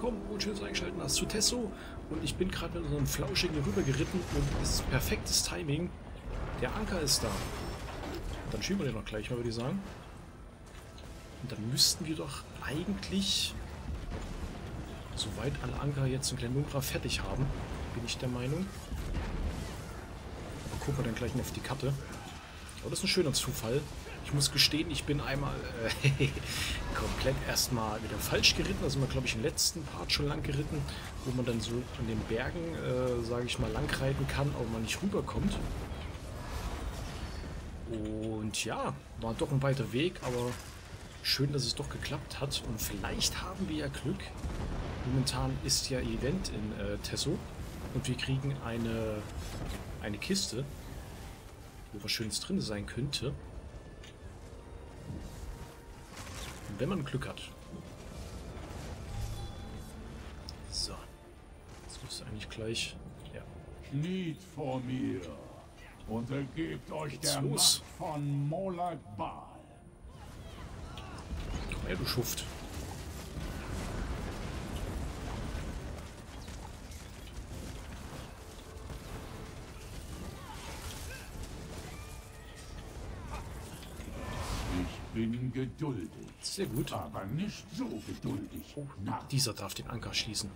willkommen und schön, dass du eingeschaltet hast zu Tesso. Und ich bin gerade mit unserem Flauschigen hier rüber geritten und es ist perfektes Timing. Der Anker ist da. Dann schieben wir den noch gleich mal, würde ich sagen. Und dann müssten wir doch eigentlich, soweit alle Anker jetzt in Glenungra fertig haben, bin ich der Meinung. Aber gucken wir dann gleich mal auf die Karte. Aber das ist ein schöner Zufall. Ich muss gestehen, ich bin einmal äh, komplett erstmal wieder falsch geritten. Also man glaube ich im letzten Part schon lang geritten, wo man dann so an den Bergen, äh, sage ich mal, lang reiten kann, aber man nicht rüberkommt. Und ja, war doch ein weiter Weg, aber schön, dass es doch geklappt hat. Und vielleicht haben wir ja Glück. Momentan ist ja Event in äh, Tesso und wir kriegen eine, eine Kiste, wo was Schönes drin sein könnte. Wenn man Glück hat. So. Jetzt müsste eigentlich gleich... Ja. Kniet vor mir und ergebt euch Geht's der los? Macht von Molag Bal. Komm her, du Schuft. Ich bin geduldig, Sehr gut. aber nicht so geduldig. Nach Dieser darf den Anker schließen.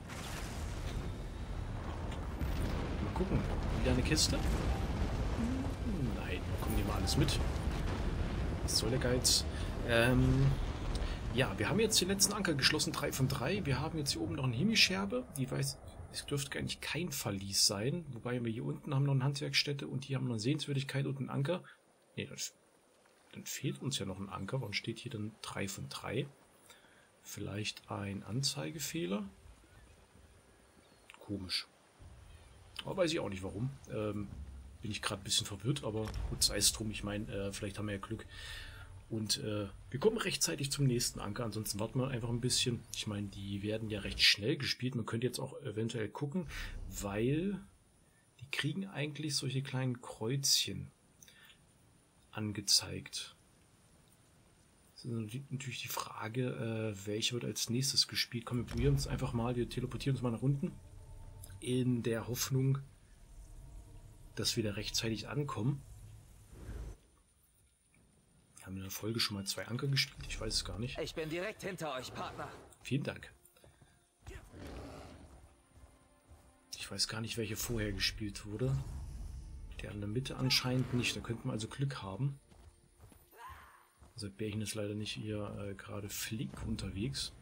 Mal gucken. Wieder eine Kiste? Hm, Nein, kommen die mal alles mit. Was soll der Geiz? Ähm, ja, wir haben jetzt den letzten Anker geschlossen, 3 von 3. Wir haben jetzt hier oben noch eine Himmelscherbe. Die weiß, es dürfte eigentlich kein Verlies sein. Wobei wir hier unten haben noch eine Handwerksstätte und hier haben wir noch eine Sehenswürdigkeit und einen Anker. Nee, das, dann fehlt uns ja noch ein Anker. Warum steht hier dann 3 von 3? Vielleicht ein Anzeigefehler? Komisch. Aber weiß ich auch nicht warum. Ähm, bin ich gerade ein bisschen verwirrt, aber gut, sei es drum. Ich meine, äh, vielleicht haben wir ja Glück. Und äh, wir kommen rechtzeitig zum nächsten Anker. Ansonsten warten wir einfach ein bisschen. Ich meine, die werden ja recht schnell gespielt. Man könnte jetzt auch eventuell gucken, weil die kriegen eigentlich solche kleinen Kreuzchen angezeigt. Das ist natürlich die Frage, äh, welche wird als nächstes gespielt. Komm, wir probieren uns einfach mal, wir teleportieren uns mal nach unten. In der Hoffnung, dass wir da rechtzeitig ankommen. Wir haben in der Folge schon mal zwei Anker gespielt, ich weiß es gar nicht. Ich bin direkt hinter euch, Partner. Vielen Dank. Ich weiß gar nicht, welche vorher gespielt wurde. Der in der Mitte anscheinend nicht. Da könnten wir also Glück haben. Also Bärchen ist leider nicht hier äh, gerade flink unterwegs.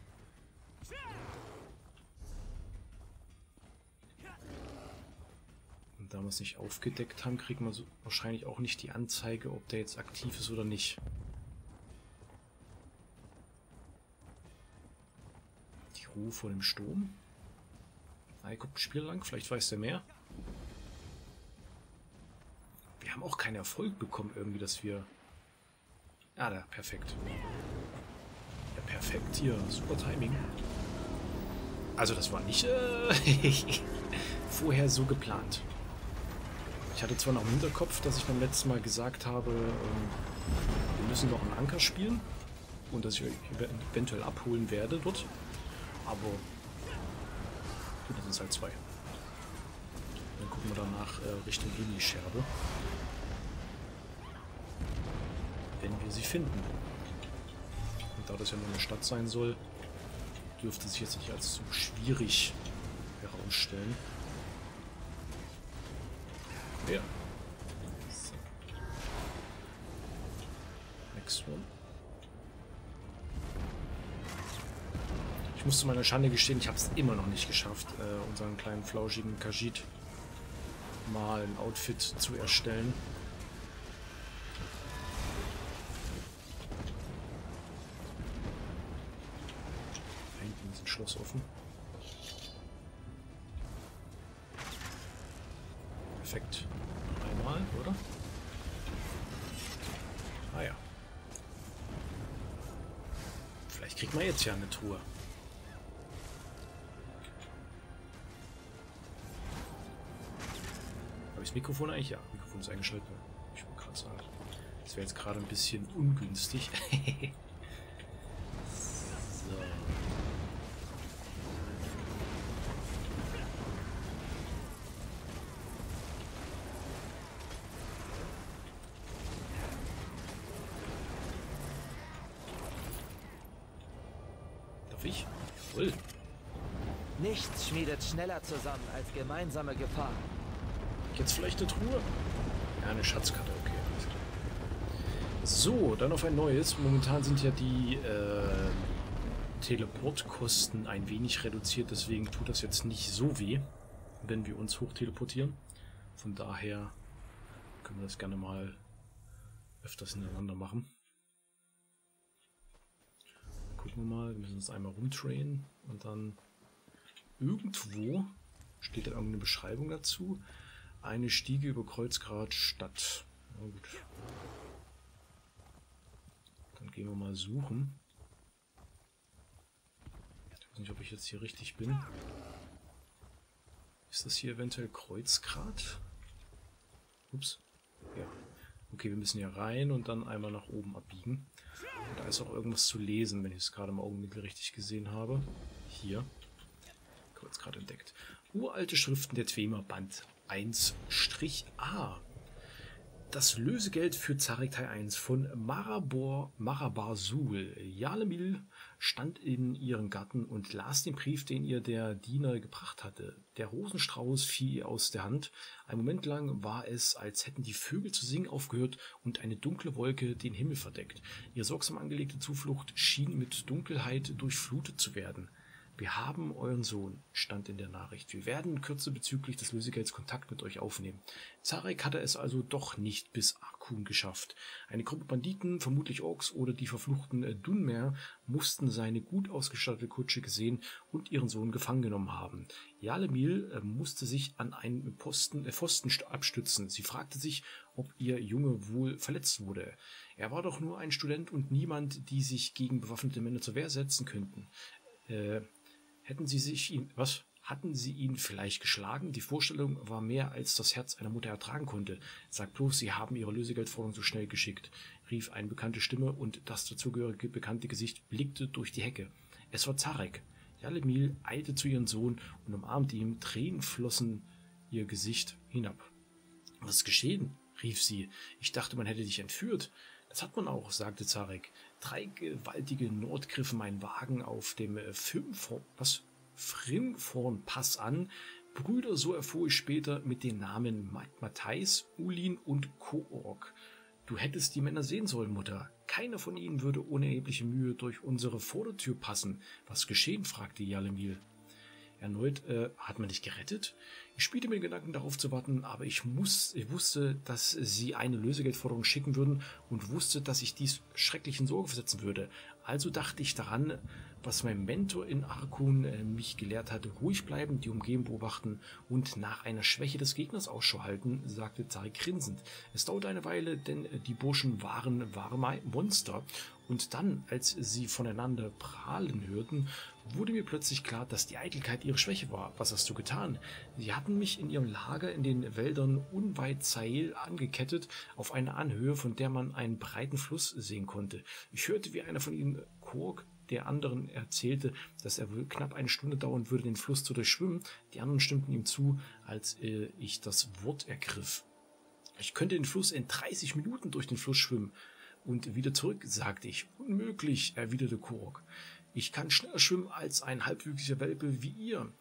Und da wir es nicht aufgedeckt haben, kriegen wir so wahrscheinlich auch nicht die Anzeige, ob der jetzt aktiv ist oder nicht. Die Ruhe vor dem Sturm. Ah, kommt ein Spiel lang, vielleicht weiß der mehr. Wir haben auch keinen Erfolg bekommen irgendwie, dass wir... Ah, da, perfekt. Ja, perfekt hier, super Timing. Also das war nicht äh, vorher so geplant. Ich hatte zwar noch im Hinterkopf, dass ich beim letzten Mal gesagt habe, ähm, wir müssen noch einen Anker spielen und dass ich euch ev- eventuell abholen werde dort. Aber gut, das sind halt zwei. Dann gucken wir danach äh, Richtung Heli-Scherbe. Wenn wir sie finden. Und da das ja nur eine Stadt sein soll, dürfte sich jetzt nicht als zu schwierig herausstellen. Ja. Next one. Ich muss zu meiner Schande gestehen, ich habe es immer noch nicht geschafft, äh, unseren kleinen flauschigen Kajit mal ein Outfit zu erstellen. Jetzt ja eine Truhe. Habe ich das Mikrofon eigentlich? Ja, Mikrofon ist eingeschaltet. Ich wollte gerade sagen. Das wäre jetzt gerade ein bisschen ungünstig. so. Ich? Jawohl. Nichts schmiedet schneller zusammen als gemeinsame Gefahr. Jetzt vielleicht eine Truhe? Ja, eine Schatzkarte, okay. alles klar. So, dann auf ein neues. Momentan sind ja die äh, Teleportkosten ein wenig reduziert, deswegen tut das jetzt nicht so weh, wenn wir uns hoch teleportieren. Von daher können wir das gerne mal öfters hintereinander machen. Gucken wir mal, wir müssen uns einmal rumtrainen und dann irgendwo steht da irgendeine Beschreibung dazu. Eine Stiege über Kreuzgrad Stadt. Na gut. Dann gehen wir mal suchen. Ich weiß nicht, ob ich jetzt hier richtig bin. Ist das hier eventuell Kreuzgrad? Ups. Ja. Okay, wir müssen hier rein und dann einmal nach oben abbiegen. Ist auch irgendwas zu lesen, wenn ich es gerade im Augenwinkel richtig gesehen habe. Hier. Kurz gerade entdeckt. Uralte Schriften der Twemer Band 1-A. Das Lösegeld für Zarek Teil 1 von Marabor Marabarsul. Jalemil stand in ihrem Garten und las den Brief, den ihr der Diener gebracht hatte. Der Rosenstrauß fiel ihr aus der Hand. Ein Moment lang war es, als hätten die Vögel zu singen aufgehört und eine dunkle Wolke den Himmel verdeckt. Ihre sorgsam angelegte Zuflucht schien mit Dunkelheit durchflutet zu werden. Wir haben euren Sohn, stand in der Nachricht. Wir werden in Kürze bezüglich des Lösegelds Kontakt mit euch aufnehmen. Zarek hatte es also doch nicht bis Arkun geschafft. Eine Gruppe Banditen, vermutlich Orks oder die verfluchten äh, Dunmer, mussten seine gut ausgestattete Kutsche gesehen und ihren Sohn gefangen genommen haben. Jalemil äh, musste sich an einen Posten, äh, Pfosten abstützen. Sie fragte sich, ob ihr Junge wohl verletzt wurde. Er war doch nur ein Student und niemand, die sich gegen bewaffnete Männer zur Wehr setzen könnten. Äh, Hätten sie sich ihn, was? Hatten sie ihn vielleicht geschlagen? Die Vorstellung war mehr, als das Herz einer Mutter ertragen konnte. Sag bloß, sie haben ihre Lösegeldforderung so schnell geschickt, rief eine bekannte Stimme und das dazugehörige bekannte Gesicht blickte durch die Hecke. Es war Zarek. Jalemil eilte zu ihrem Sohn und umarmte ihm, Tränen flossen ihr Gesicht hinab. Was ist geschehen? rief sie. Ich dachte, man hätte dich entführt. Das hat man auch, sagte Zarek. Drei gewaltige Nord griffen meinen Wagen auf dem äh, was? Frimforn-Pass an. Brüder, so erfuhr ich später, mit den Namen Matthijs, Ulin und Koorg. Du hättest die Männer sehen sollen, Mutter. Keiner von ihnen würde ohne erhebliche Mühe durch unsere Vordertür passen. Was geschehen? fragte Jalemil. Erneut, äh, hat man dich gerettet? Ich spielte mir Gedanken darauf zu warten, aber ich, muss, ich wusste, dass sie eine Lösegeldforderung schicken würden und wusste, dass ich dies schrecklichen Sorge versetzen würde. Also dachte ich daran, was mein Mentor in Arkun äh, mich gelehrt hatte, ruhig bleiben, die Umgebung beobachten und nach einer Schwäche des Gegners Ausschau halten, sagte Tarek grinsend. Es dauerte eine Weile, denn äh, die Burschen waren wahre Monster und dann, als sie voneinander prahlen hörten, wurde mir plötzlich klar, dass die Eitelkeit ihre Schwäche war. Was hast du getan? Sie hatten mich in ihrem Lager in den Wäldern unweit Zail angekettet, auf eine Anhöhe, von der man einen breiten Fluss sehen konnte. Ich hörte, wie einer von ihnen Kork der anderen erzählte, dass er wohl knapp eine Stunde dauern würde, den Fluss zu durchschwimmen. Die anderen stimmten ihm zu, als äh, ich das Wort ergriff. Ich könnte den Fluss in 30 Minuten durch den Fluss schwimmen. Und wieder zurück, sagte ich. Unmöglich, erwiderte Korok. Ich kann schneller schwimmen als ein halbwüchsiger Welpe wie ihr.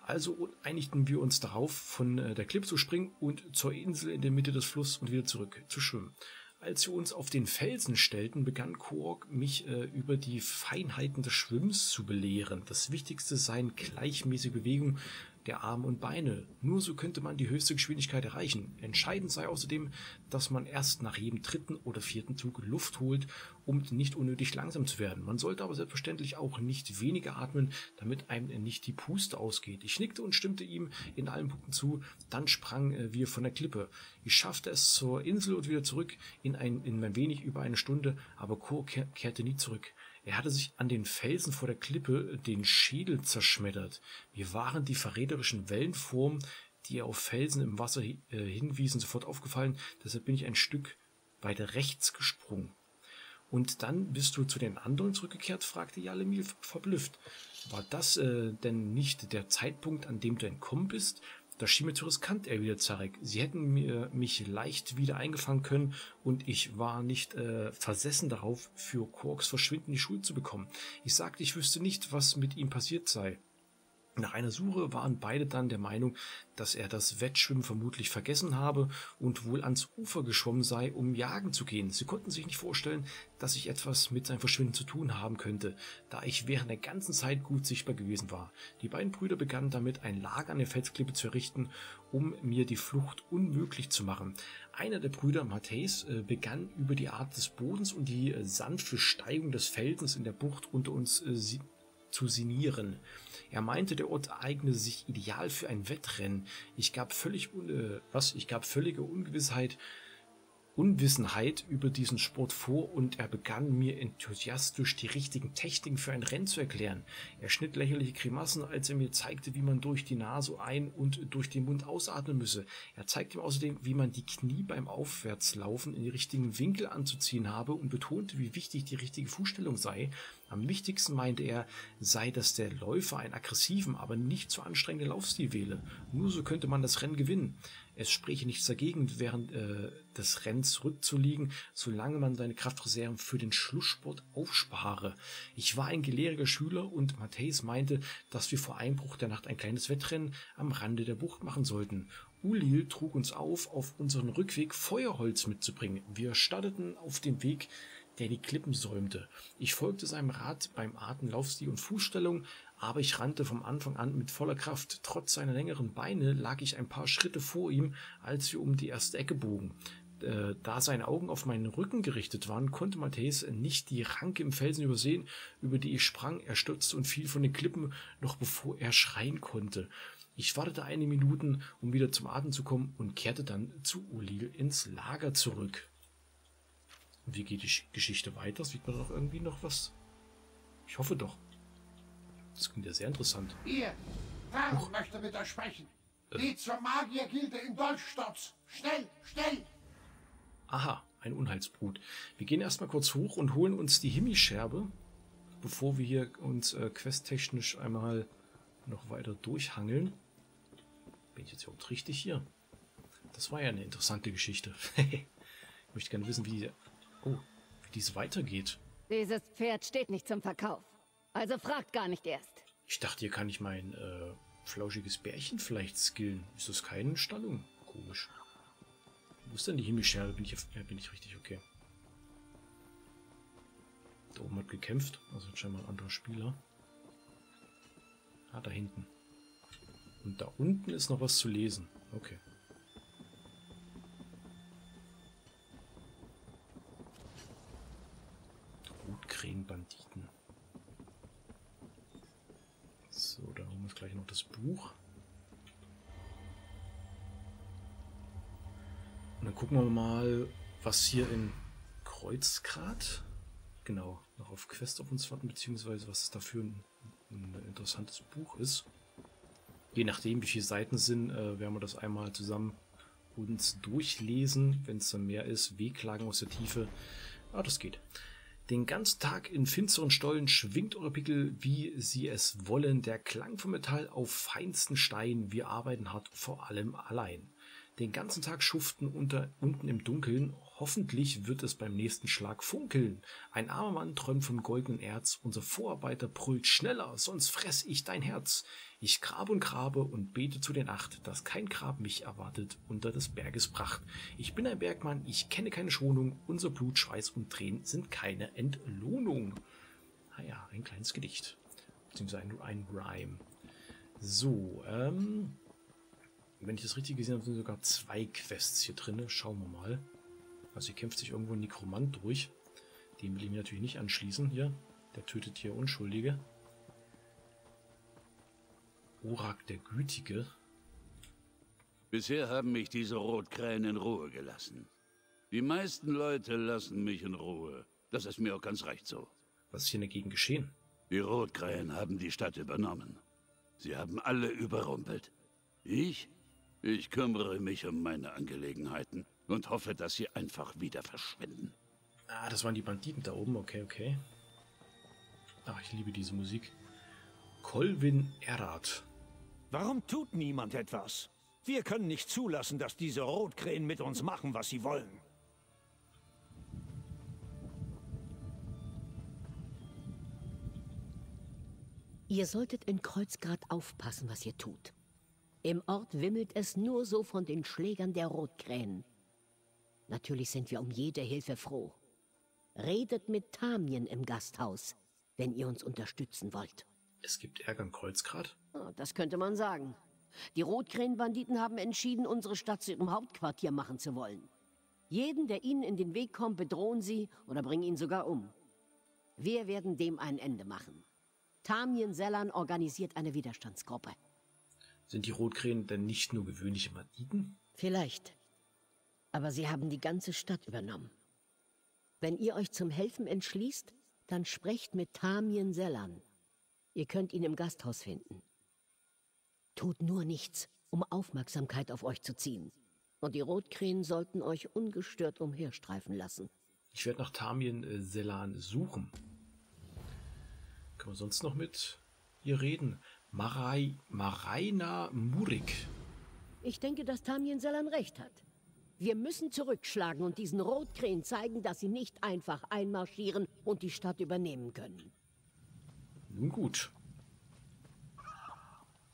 Also einigten wir uns darauf, von äh, der Klippe zu springen und zur Insel in der Mitte des Flusses und wieder zurück zu schwimmen. Als wir uns auf den Felsen stellten, begann Koorg mich äh, über die Feinheiten des Schwimmens zu belehren. Das Wichtigste seien gleichmäßige Bewegung der Arme und Beine. Nur so könnte man die höchste Geschwindigkeit erreichen. Entscheidend sei außerdem, dass man erst nach jedem dritten oder vierten Zug Luft holt, um nicht unnötig langsam zu werden. Man sollte aber selbstverständlich auch nicht weniger atmen, damit einem nicht die Puste ausgeht. Ich nickte und stimmte ihm in allen Punkten zu. Dann sprangen äh, wir von der Klippe. Ich schaffte es zur Insel und wieder zurück in ein, in ein wenig über eine Stunde, aber Kor kehrte nie zurück. Er hatte sich an den Felsen vor der Klippe den Schädel zerschmettert. Mir waren die verräterischen Wellenformen, die auf Felsen im Wasser äh, hinwiesen, sofort aufgefallen. Deshalb bin ich ein Stück weiter rechts gesprungen. Und dann bist du zu den anderen zurückgekehrt? fragte Jalemil verblüfft. War das äh, denn nicht der Zeitpunkt, an dem du entkommen bist? Das schien mir zu riskant, erwidert Zarek. Sie hätten mir, mich leicht wieder eingefangen können und ich war nicht äh, versessen darauf, für Quarks Verschwinden die Schuld zu bekommen. Ich sagte, ich wüsste nicht, was mit ihm passiert sei. Nach einer Suche waren beide dann der Meinung, dass er das Wettschwimmen vermutlich vergessen habe und wohl ans Ufer geschwommen sei, um jagen zu gehen. Sie konnten sich nicht vorstellen, dass ich etwas mit seinem Verschwinden zu tun haben könnte, da ich während der ganzen Zeit gut sichtbar gewesen war. Die beiden Brüder begannen damit, ein Lager an der Felsklippe zu errichten, um mir die Flucht unmöglich zu machen. Einer der Brüder, Matthäus, äh, begann über die Art des Bodens und die sanfte Steigung des Felsens in der Bucht unter uns äh, zu sinnieren. Er meinte, der Ort eigne sich ideal für ein Wettrennen. Ich gab völlig, äh, was? Ich gab völlige Ungewissheit Unwissenheit über diesen Sport vor und er begann mir enthusiastisch die richtigen Techniken für ein Rennen zu erklären. Er schnitt lächerliche Grimassen, als er mir zeigte, wie man durch die Nase ein- und durch den Mund ausatmen müsse. Er zeigte mir außerdem, wie man die Knie beim Aufwärtslaufen in die richtigen Winkel anzuziehen habe und betonte, wie wichtig die richtige Fußstellung sei. Am wichtigsten meinte er, sei, dass der Läufer einen aggressiven, aber nicht zu anstrengenden Laufstil wähle. Nur so könnte man das Rennen gewinnen. Es spräche nichts dagegen, während äh, des Rennens zurückzuliegen, solange man seine Kraftreserven für den Schlusssport aufspare. Ich war ein gelehriger Schüler und Matthäus meinte, dass wir vor Einbruch der Nacht ein kleines Wettrennen am Rande der Bucht machen sollten. Ulil trug uns auf, auf unseren Rückweg Feuerholz mitzubringen. Wir starteten auf dem Weg der die Klippen säumte. Ich folgte seinem Rat beim Arten, Laufstil und Fußstellung, aber ich rannte vom Anfang an mit voller Kraft. Trotz seiner längeren Beine lag ich ein paar Schritte vor ihm, als wir um die erste Ecke bogen. Äh, da seine Augen auf meinen Rücken gerichtet waren, konnte Matthäus nicht die Ranke im Felsen übersehen, über die ich sprang. Er stürzte und fiel von den Klippen, noch bevor er schreien konnte. Ich wartete eine Minute, um wieder zum Atem zu kommen und kehrte dann zu Ulil ins Lager zurück. Und wie geht die Geschichte weiter? Sieht man doch irgendwie noch was? Ich hoffe doch. Das klingt ja sehr interessant. Ihr, Warum möchte mit euch sprechen. Äh. Geht zur Magiergilde in Dolchsturz. Schnell, schnell! Aha, ein Unheilsbrut. Wir gehen erstmal kurz hoch und holen uns die Himmischerbe, bevor wir hier uns äh, questtechnisch einmal noch weiter durchhangeln. Bin ich jetzt überhaupt richtig hier? Das war ja eine interessante Geschichte. ich möchte gerne wissen, wie Oh, wie dies weitergeht. Dieses Pferd steht nicht zum Verkauf. Also fragt gar nicht erst. Ich dachte, hier kann ich mein äh, flauschiges Bärchen vielleicht skillen. Ist das keine Stallung? Komisch. Wo ist denn die Himmelschere? Bin ich, ja, bin ich richtig okay. Da oben hat gekämpft. Also scheinbar ein anderer Spieler. Ah, da hinten. Und da unten ist noch was zu lesen. Okay. Banditen. So, da haben wir gleich noch das Buch. Und dann gucken wir mal, was hier in Kreuzgrad, genau, noch auf Quest auf uns warten, beziehungsweise was es dafür ein, ein interessantes Buch ist. Je nachdem, wie viele Seiten sind, äh, werden wir das einmal zusammen uns durchlesen. Wenn es dann mehr ist, Wehklagen aus der Tiefe. Ah, das geht. Den ganzen Tag in finsteren Stollen schwingt eure Pickel, wie sie es wollen. Der Klang vom Metall auf feinsten Stein. Wir arbeiten hart, vor allem allein. Den ganzen Tag schuften unter, unten im Dunkeln. Hoffentlich wird es beim nächsten Schlag funkeln. Ein armer Mann träumt vom goldenen Erz. Unser Vorarbeiter brüllt schneller, sonst fress ich dein Herz. Ich grabe und grabe und bete zu der Nacht, dass kein Grab mich erwartet unter des Berges Pracht. Ich bin ein Bergmann, ich kenne keine Schonung, unser Blut, Schweiß und Tränen sind keine Entlohnung. Naja, ah ein kleines Gedicht. Beziehungsweise ein Rhyme. So, ähm, wenn ich das richtig gesehen habe, sind sogar zwei Quests hier drin. Schauen wir mal. Also hier kämpft sich irgendwo ein Nekromant durch. Den will ich mir natürlich nicht anschließen hier. Der tötet hier Unschuldige. Orak der Gütige. Bisher haben mich diese Rotkrähen in Ruhe gelassen. Die meisten Leute lassen mich in Ruhe. Das ist mir auch ganz recht so. Was ist hier dagegen geschehen? Die Rotkrähen haben die Stadt übernommen. Sie haben alle überrumpelt. Ich? Ich kümmere mich um meine Angelegenheiten und hoffe, dass sie einfach wieder verschwinden. Ah, das waren die Banditen da oben. Okay, okay. Ach, ich liebe diese Musik. Colvin Erard. Warum tut niemand etwas? Wir können nicht zulassen, dass diese Rotkrähen mit uns machen, was sie wollen. Ihr solltet in Kreuzgrad aufpassen, was ihr tut. Im Ort wimmelt es nur so von den Schlägern der Rotkrähen. Natürlich sind wir um jede Hilfe froh. Redet mit Tamien im Gasthaus, wenn ihr uns unterstützen wollt. Es gibt Ärger in Kreuzgrad? Oh, das könnte man sagen. Die Rotkrähenbanditen haben entschieden, unsere Stadt zu ihrem Hauptquartier machen zu wollen. Jeden, der ihnen in den Weg kommt, bedrohen sie oder bringen ihn sogar um. Wir werden dem ein Ende machen. Tamien Sellan organisiert eine Widerstandsgruppe. Sind die Rotkrähen denn nicht nur gewöhnliche Banditen? Vielleicht. Aber sie haben die ganze Stadt übernommen. Wenn ihr euch zum Helfen entschließt, dann sprecht mit Tamien Sellan. Ihr könnt ihn im Gasthaus finden. Tut nur nichts, um Aufmerksamkeit auf euch zu ziehen. Und die Rotkrähen sollten euch ungestört umherstreifen lassen. Ich werde nach Tamien äh, Selan suchen. Können wir sonst noch mit ihr reden? Marai, Maraina Murik. Ich denke, dass Tamien Selan recht hat. Wir müssen zurückschlagen und diesen Rotkrähen zeigen, dass sie nicht einfach einmarschieren und die Stadt übernehmen können. Nun gut.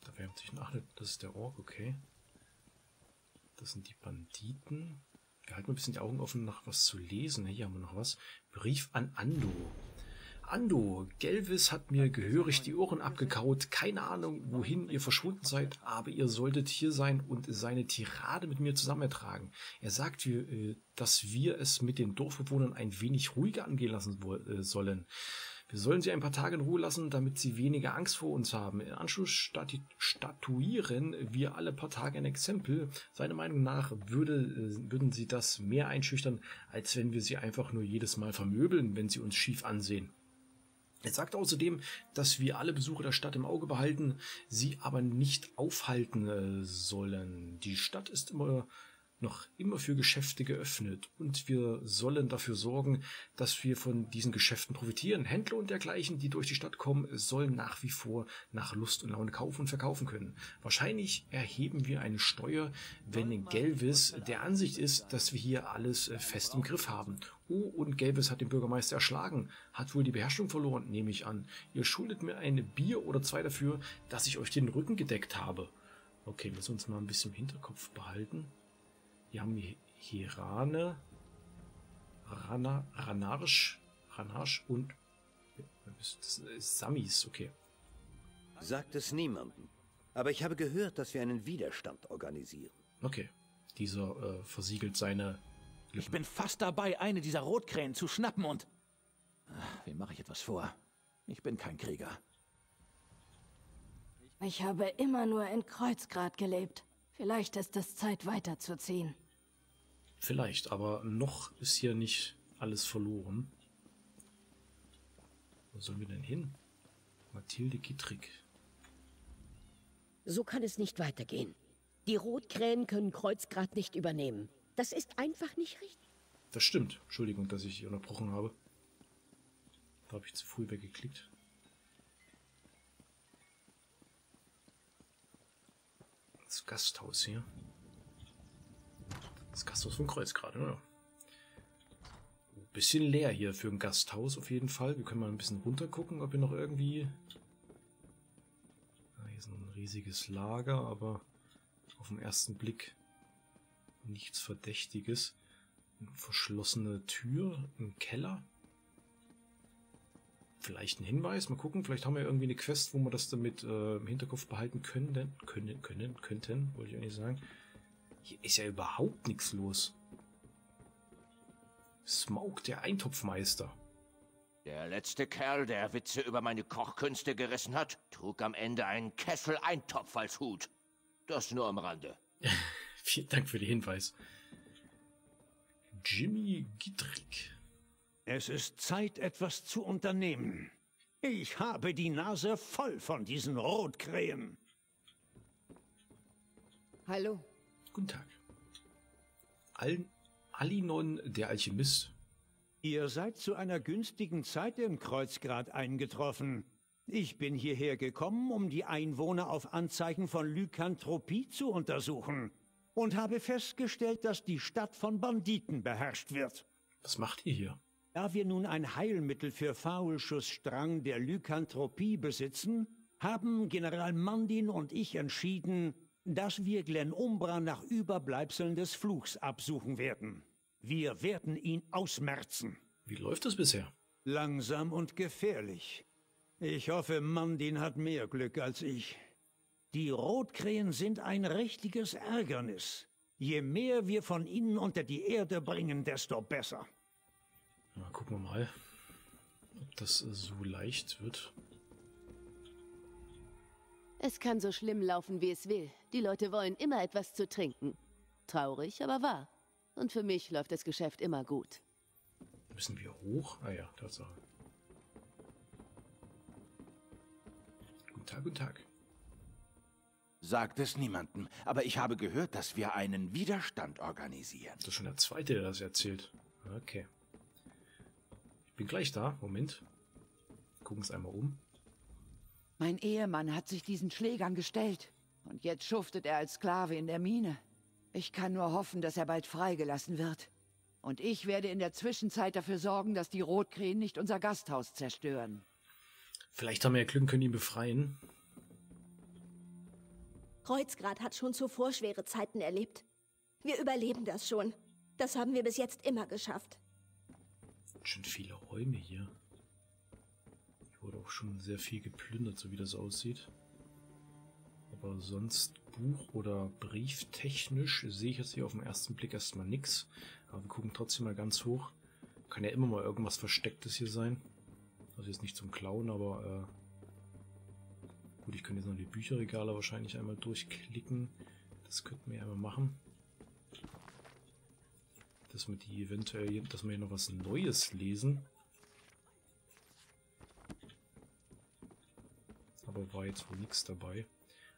Da wärmt sich nach. Das ist der Ork, okay. Das sind die Banditen. Wir halten ein bisschen die Augen offen, nach was zu lesen. Hier haben wir noch was. Brief an Ando. Ando, Gelvis hat mir gehörig die Ohren abgekaut. Keine Ahnung, wohin ihr verschwunden seid, aber ihr solltet hier sein und seine Tirade mit mir zusammen ertragen. Er sagt, äh, dass wir es mit den Dorfbewohnern ein wenig ruhiger angehen lassen äh, sollen. Wir sollen sie ein paar Tage in Ruhe lassen, damit sie weniger Angst vor uns haben. Im Anschluss statu statuieren wir alle paar Tage ein Exempel. Seiner Meinung nach würde, äh, würden sie das mehr einschüchtern, als wenn wir sie einfach nur jedes Mal vermöbeln, wenn sie uns schief ansehen. Er sagt außerdem, dass wir alle Besucher der Stadt im Auge behalten, sie aber nicht aufhalten äh, sollen. Die Stadt ist immer noch immer für Geschäfte geöffnet und wir sollen dafür sorgen, dass wir von diesen Geschäften profitieren. Händler und dergleichen, die durch die Stadt kommen, sollen nach wie vor nach Lust und Laune kaufen und verkaufen können. Wahrscheinlich erheben wir eine Steuer, wenn Gelvis der Ansicht ist, dass wir hier alles äh, fest im Griff haben. Oh, und Gelvis hat den Bürgermeister erschlagen, hat wohl die Beherrschung verloren, nehme ich an. Ihr schuldet mir ein Bier oder zwei dafür, dass ich euch den Rücken gedeckt habe. Okay, wir uns mal ein bisschen im Hinterkopf behalten. Wir haben Hirane, Rana, Ranarsch, Ranarsch und Samis, okay. Sagt es niemandem. Aber ich habe gehört, dass wir einen Widerstand organisieren. Okay. Dieser äh, versiegelt seine. Lippen. Ich bin fast dabei, eine dieser Rotkrähen zu schnappen und. Ach, wem mache ich etwas vor? Ich bin kein Krieger. Ich habe immer nur in Kreuzgrad gelebt. Vielleicht ist es Zeit weiterzuziehen. Vielleicht, aber noch ist hier nicht alles verloren. Wo sollen wir denn hin? Mathilde Gittrick. So kann es nicht weitergehen. Die Rotkrähen können Kreuzgrad nicht übernehmen. Das ist einfach nicht richtig. Das stimmt. Entschuldigung, dass ich unterbrochen habe. Da habe ich zu früh weggeklickt. Das Gasthaus hier. Das Gasthaus vom Kreuz gerade, oder? Bisschen leer hier für ein Gasthaus auf jeden Fall. Wir können mal ein bisschen runter gucken, ob wir noch irgendwie... Ah, hier ist ein riesiges Lager, aber auf den ersten Blick nichts Verdächtiges. Eine verschlossene Tür, ein Keller. Vielleicht ein Hinweis, mal gucken. Vielleicht haben wir irgendwie eine Quest, wo wir das damit äh, im Hinterkopf behalten können, können, können, könnten, wollte ich eigentlich sagen. Hier ist ja überhaupt nichts los. Smoke, der Eintopfmeister. Der letzte Kerl, der Witze über meine Kochkünste gerissen hat, trug am Ende einen Kessel Eintopf als Hut. Das nur am Rande. Vielen Dank für den Hinweis. Jimmy Gittrick. Es ist Zeit, etwas zu unternehmen. Ich habe die Nase voll von diesen Rotkrähen. Hallo. Guten Tag. Al Alinon, der Alchemist. Ihr seid zu einer günstigen Zeit in Kreuzgrad eingetroffen. Ich bin hierher gekommen, um die Einwohner auf Anzeichen von Lykanthropie zu untersuchen und habe festgestellt, dass die Stadt von Banditen beherrscht wird. Was macht ihr hier? Da wir nun ein Heilmittel für Faulschussstrang der Lykanthropie besitzen, haben General Mandin und ich entschieden, dass wir Glen Umbra nach Überbleibseln des Fluchs absuchen werden. Wir werden ihn ausmerzen. Wie läuft es bisher? Langsam und gefährlich. Ich hoffe, Mandin hat mehr Glück als ich. Die Rotkrähen sind ein richtiges Ärgernis. Je mehr wir von ihnen unter die Erde bringen, desto besser. Na, gucken wir mal, ob das so leicht wird. Es kann so schlimm laufen, wie es will. Die Leute wollen immer etwas zu trinken. Traurig, aber wahr. Und für mich läuft das Geschäft immer gut. Müssen wir hoch? Ah ja, Tatsache. Guten Tag, guten Tag. Sagt es niemandem, aber ich habe gehört, dass wir einen Widerstand organisieren. Das ist schon der Zweite, der das erzählt. Okay. Ich bin gleich da. Moment. Gucken es einmal um. Mein Ehemann hat sich diesen Schlägern gestellt. Und jetzt schuftet er als Sklave in der Mine. Ich kann nur hoffen, dass er bald freigelassen wird. Und ich werde in der Zwischenzeit dafür sorgen, dass die Rotkrähen nicht unser Gasthaus zerstören. Vielleicht haben wir ja Glück, können ihn befreien. Kreuzgrad hat schon zuvor schwere Zeiten erlebt. Wir überleben das schon. Das haben wir bis jetzt immer geschafft. Schon viele Räume hier. Hier wurde auch schon sehr viel geplündert, so wie das aussieht. Aber sonst Buch- oder Brieftechnisch sehe ich jetzt hier auf den ersten Blick erstmal nichts. Aber wir gucken trotzdem mal ganz hoch. Kann ja immer mal irgendwas Verstecktes hier sein. Also jetzt nicht zum Klauen, aber äh, Gut, ich könnte jetzt noch die Bücherregale wahrscheinlich einmal durchklicken. Das könnten wir einmal machen. Dass wir die eventuell, dass wir hier noch was Neues lesen. Aber war jetzt wohl nichts dabei.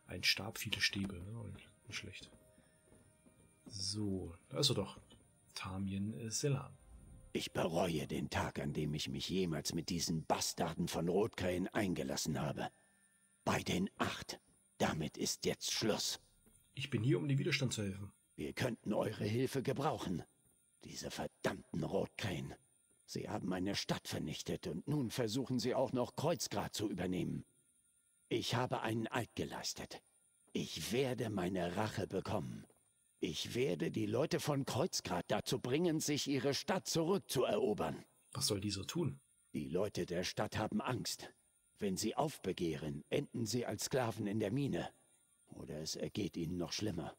Ein Stab, viele Stäbe, ne? nicht schlecht. So, da ist er doch. Tamien Selan. Ich bereue den Tag, an dem ich mich jemals mit diesen Bastarden von Rotkrähen eingelassen habe. Bei den acht. Damit ist jetzt Schluss. Ich bin hier, um dem Widerstand zu helfen. Wir könnten eure Hilfe gebrauchen. Diese verdammten Rotkrähen. Sie haben eine Stadt vernichtet und nun versuchen sie auch noch Kreuzgrad zu übernehmen. Ich habe einen Eid geleistet. Ich werde meine Rache bekommen. Ich werde die Leute von Kreuzgrad dazu bringen, sich ihre Stadt zurückzuerobern. Was soll dieser tun? Die Leute der Stadt haben Angst. Wenn sie aufbegehren, enden sie als Sklaven in der Mine. Oder es ergeht ihnen noch schlimmer.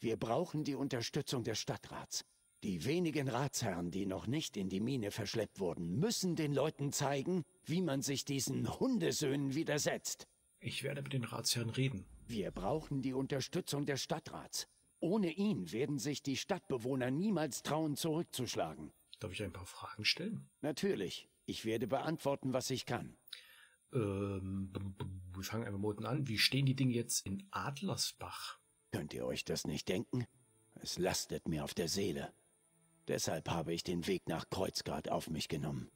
Wir brauchen die Unterstützung des Stadtrats. Die wenigen Ratsherren, die noch nicht in die Mine verschleppt wurden, müssen den Leuten zeigen, wie man sich diesen Hundesöhnen widersetzt. Ich werde mit den Ratsherren reden. Wir brauchen die Unterstützung des Stadtrats. Ohne ihn werden sich die Stadtbewohner niemals trauen, zurückzuschlagen. Darf ich ein paar Fragen stellen? Natürlich. Ich werde beantworten, was ich kann. Ähm, wir fangen einfach mal unten an. Wie stehen die Dinge jetzt in Adlersbach? Könnt ihr euch das nicht denken? Es lastet mir auf der Seele. Deshalb habe ich den Weg nach Kreuzgrad auf mich genommen.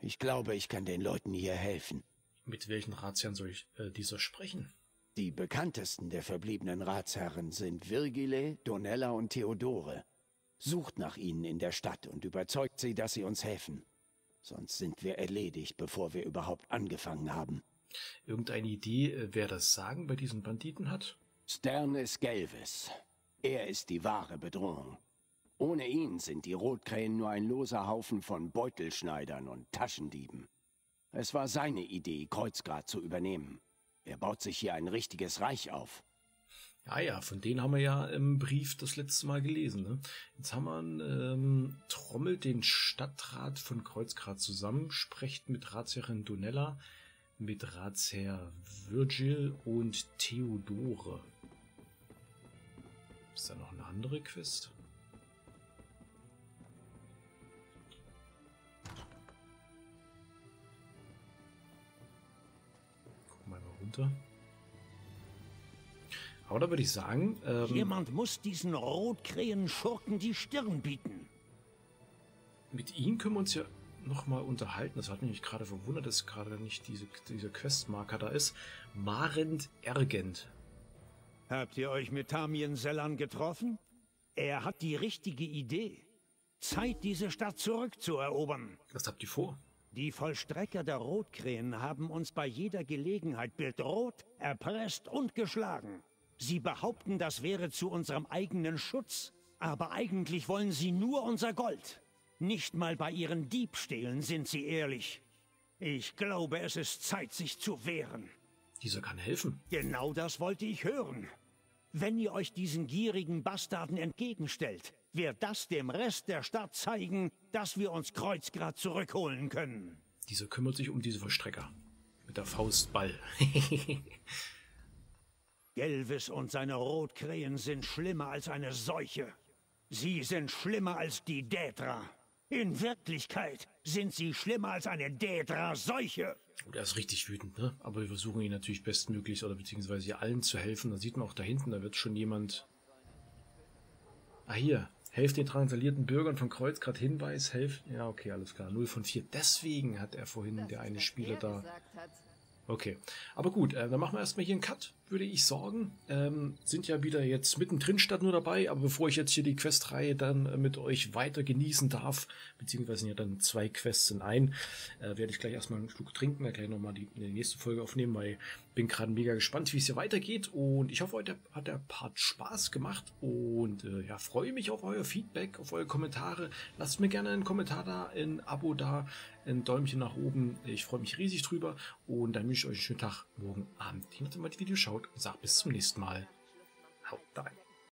Ich glaube, ich kann den Leuten hier helfen. Mit welchen Ratsherren soll ich äh, dieser sprechen? Die bekanntesten der verbliebenen Ratsherren sind Virgile, Donella und Theodore. Sucht nach ihnen in der Stadt und überzeugt sie, dass sie uns helfen. Sonst sind wir erledigt, bevor wir überhaupt angefangen haben. Irgendeine Idee, äh, wer das Sagen bei diesen Banditen hat? Sternes Gelvis. Er ist die wahre Bedrohung. Ohne ihn sind die Rotkrähen nur ein loser Haufen von Beutelschneidern und Taschendieben. Es war seine Idee, Kreuzgrad zu übernehmen. Er baut sich hier ein richtiges Reich auf. Ja, ja, von denen haben wir ja im Brief das letzte Mal gelesen. Ne? Jetzt haben wir ähm, trommelt den Stadtrat von Kreuzgrad zusammen, sprecht mit Ratsherrin Donella, mit Ratsherr Virgil und Theodore. Ist da noch eine andere Quest? Runter. Aber da würde ich sagen... Ähm, Jemand muss diesen Rotkrähen-Schurken die Stirn bieten. Mit ihnen können wir uns ja nochmal unterhalten. Das hat mich gerade verwundert, dass gerade nicht diese, dieser Questmarker da ist. Marend Ergent. Habt ihr euch mit Tamien Sellan getroffen? Er hat die richtige Idee. Zeit, diese Stadt zurückzuerobern. Was habt ihr vor? Die Vollstrecker der Rotkrähen haben uns bei jeder Gelegenheit bedroht, erpresst und geschlagen. Sie behaupten, das wäre zu unserem eigenen Schutz. Aber eigentlich wollen sie nur unser Gold. Nicht mal bei ihren Diebstählen sind sie ehrlich. Ich glaube, es ist Zeit, sich zu wehren. Dieser kann helfen. Genau das wollte ich hören. Wenn ihr euch diesen gierigen Bastarden entgegenstellt, wird das dem Rest der Stadt zeigen, dass wir uns Kreuzgrad zurückholen können. Dieser kümmert sich um diese Vollstrecker. Mit der Faustball. Gelvis und seine Rotkrähen sind schlimmer als eine Seuche. Sie sind schlimmer als die Dädra. In Wirklichkeit sind sie schlimmer als eine Dädra-Seuche. Und er ist richtig wütend, ne? Aber wir versuchen ihn natürlich bestmöglich oder beziehungsweise ihr allen zu helfen. Da sieht man auch da hinten, da wird schon jemand... Ah, hier. Helft den transalierten Bürgern von Kreuzgrad Hinweis, helft... Ja, okay, alles klar. 0 von 4. Deswegen hat er vorhin der eine Spieler da... Okay, aber gut, äh, dann machen wir erstmal hier einen Cut, würde ich sagen. Ähm, sind ja wieder jetzt mittendrin statt nur dabei, aber bevor ich jetzt hier die Questreihe dann äh, mit euch weiter genießen darf, beziehungsweise ja dann zwei Quests in ein, äh, werde ich gleich erstmal einen Schluck trinken, dann gleich nochmal die, die nächste Folge aufnehmen, weil bin gerade mega gespannt, wie es hier weitergeht und ich hoffe, heute hat der Part Spaß gemacht und äh, ja, freue mich auf euer Feedback, auf eure Kommentare. Lasst mir gerne einen Kommentar da, ein Abo da, ein Däumchen nach oben. Ich freue mich riesig drüber und dann wünsche ich euch einen schönen Tag, morgen Abend. Je nachdem, mal die Videos schaut und sagt bis zum nächsten Mal. Haut rein.